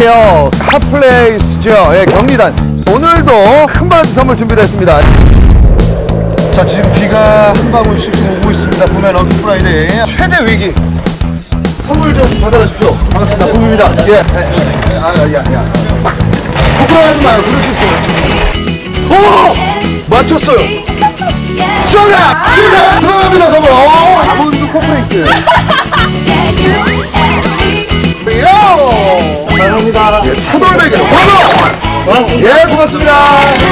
지역 hot place죠. 예, 경리단. 오늘도 큰 바가지 선물 준비를 했습니다. 자, 지금 비가 한 방울씩 좀 오고 있습니다. 붐의 Lucky Friday 최대 위기. 선물 좀 받아가십시오. 반갑습니다. 붐입니다. 예. 예, 예. 아, 야, 야. 부끄러워하지 마요. 있어요. 오! 맞췄어요. 정답! 정답! 들어갑니다, 선물. 오! 아몬드 콘플레이크. 번호! 고맙습니다. 예, 고맙습니다.